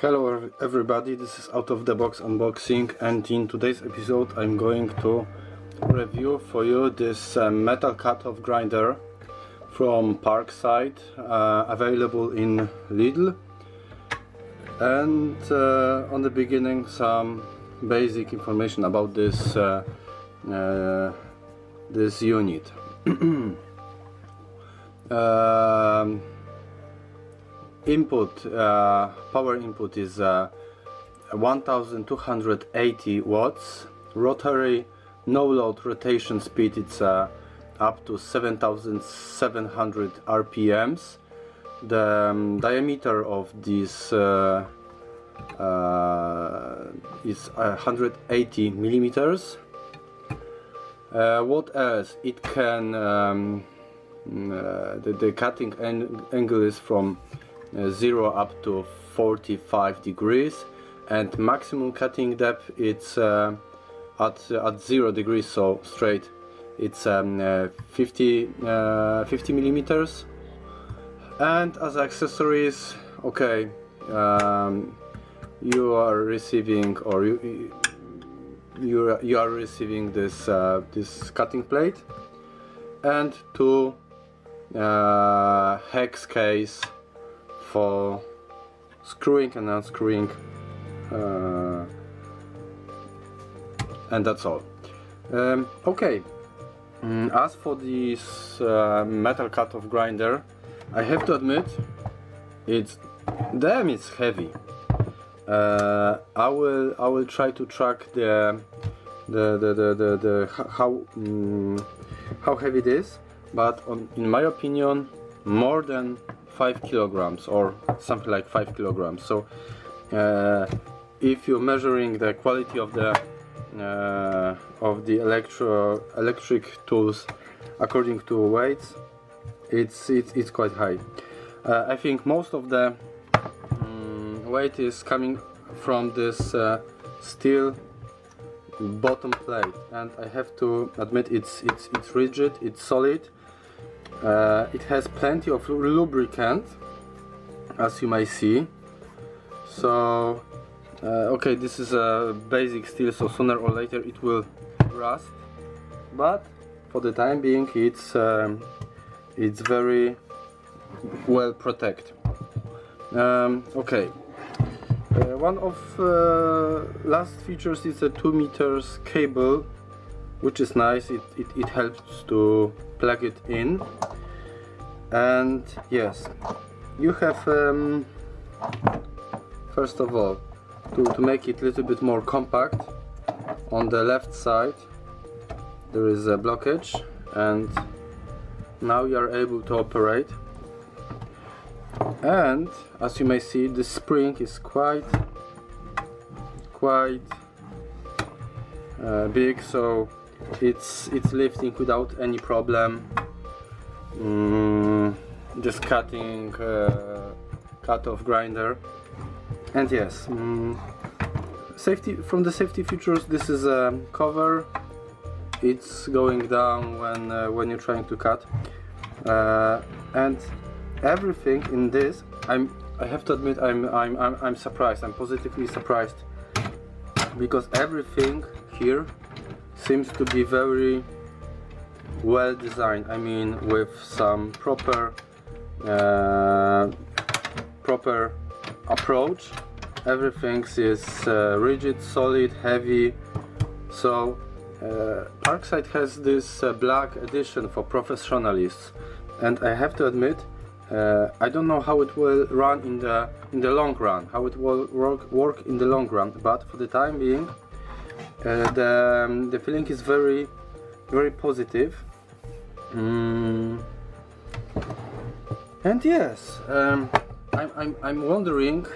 Hello everybody, this is Out of the Box Unboxing and in today's episode I'm going to review for you this uh, metal cut-off grinder from Parkside, uh, available in Lidl and uh, on the beginning some basic information about this uh, uh, this unit. um, input uh, power input is uh, 1280 watts. Rotary no load rotation speed it's uh, up to 7700 rpms the um, diameter of this uh, uh, is 180 millimeters. Uh, what else? It can um, the, the cutting angle is from uh, 0 up to 45 degrees and maximum cutting depth it's uh, at, at 0 degrees so straight it's um, uh, 50, 50 millimeters. And as accessories okay um, you are receiving or you you are, you are receiving this uh, this cutting plate. And two uh, hex keys for screwing and unscrewing uh, and that's all. Um, okay. Mm, as for this uh, metal cut-off grinder I have to admit it's damn it's heavy. Uh, I will I will try to track the the the the, the, the how um, how heavy it is but on, in my opinion more than 5 kilograms or something like 5 kilograms. So uh, if you're measuring the quality of the uh, of the electro electric tools according to weights it's it's, it's quite high. Uh, I think most of the um, weight is coming from this uh, steel bottom plate. And I have to admit it's it's it's rigid it's solid uh, it has plenty of lubricant as you may see. So uh, okay this is a basic steel so sooner or later it will rust. But for the time being it's um, it's very well protected. Um, okay. Uh, one of uh, last features is a 2 meters cable which is nice. It, it, it helps to plug it in. And yes you have um, first of all to, to make it a little bit more compact on the left side there is a blockage and now you are able to operate. And as you may see the spring is quite quite uh, big so it's it's lifting without any problem. Mm, just cutting uh, cut off grinder. And yes mm, safety from the safety features this is a cover. It's going down when uh, when you're trying to cut. Uh, and everything in this I'm I have to admit I'm, I'm I'm I'm surprised. I'm positively surprised. Because everything here seems to be very well designed. I mean with some proper uh, proper approach. Everything is uh, rigid solid heavy. So uh, Parkside has this uh, black edition for professionalists. And I have to admit uh, I don't know how it will run in the in the long run how it will work work in the long run. But for the time being the, um, the feeling is very very positive. Mm. and yes um, I'm, I'm, I'm wondering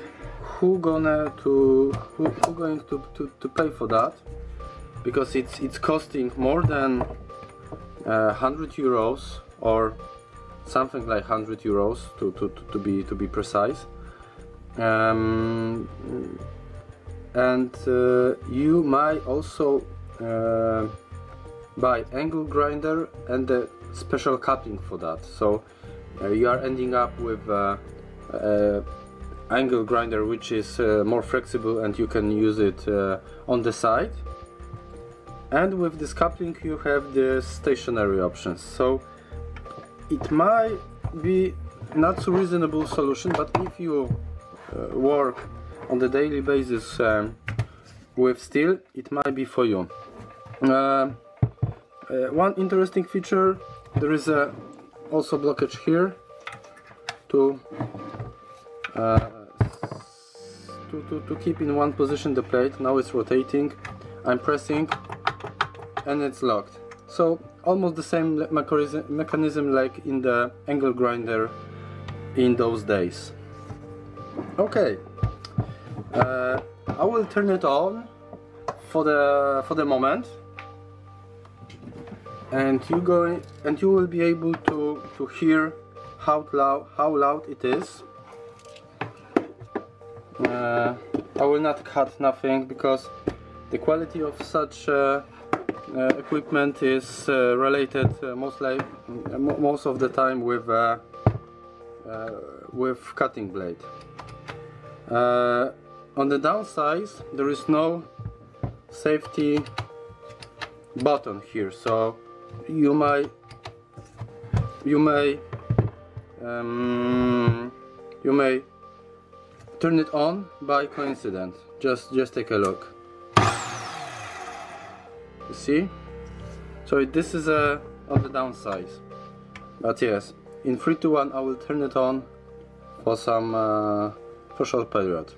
who gonna to who, who going to, to, to pay for that? Because it's it's costing more than uh, 100 euros or something like 100 euros to, to, to, be to be precise. Um, and uh, you might also uh, buy angle grinder and the special cutting for that. So uh, you are ending up with uh, uh, angle grinder which is uh, more flexible and you can use it on the side. And with this coupling you have the stationary options. So it might be not so reasonable solution but if you work on the daily basis um, with steel it might be for you. Uh, uh, one interesting feature there is a also blockage here to, uh, to, to, to keep in one position the plate. Now it's rotating. I'm pressing and it's locked. So almost the same mechanism like in the angle grinder in those days. Okay uh, I will turn it on for the for the moment. And you going and you will be able to to hear how loud how loud it is. Uh, I will not cut nothing because the quality of such uh, uh, equipment is uh, related uh, most like most of the time with uh, with cutting blade on the downside there is no safety button here so you may you may um, you may turn it on by coincidence. Just just take a look. You see? So this is a uh, on the downside but yes in 3 to 1 I will turn it on for some uh, for short period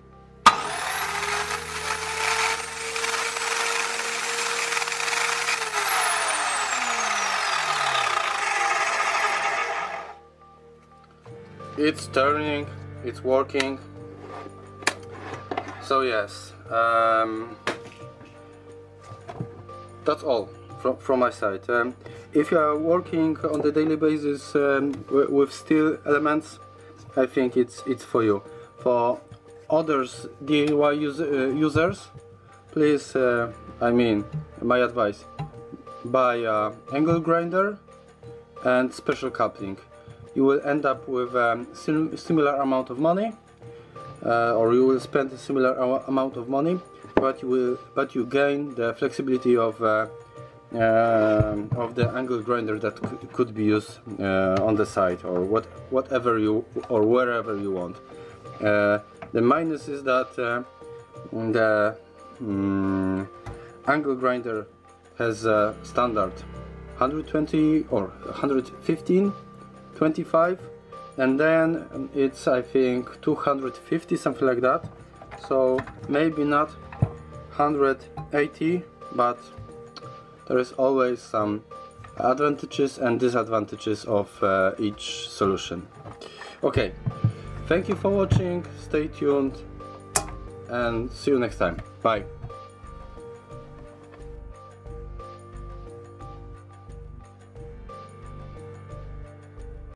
it's turning it's working. So yes um, that's all from, from my side. Um, if you are working on the daily basis um, with steel elements I think it's it's for you. For others DIY uh, users please uh, I mean my advice buy a angle grinder and special coupling you will end up with a um, sim similar amount of money uh, or you will spend a similar amount of money but you will but you gain the flexibility of uh, uh, of the angle grinder that could be used uh, on the side or what whatever you or wherever you want. Uh, the minus is that uh, the um, angle grinder has a standard 120 or 115 25 and then it's I think 250 something like that. So maybe not 180 but there is always some advantages and disadvantages of uh, each solution. Okay. Thank you for watching. Stay tuned and see you next time. Bye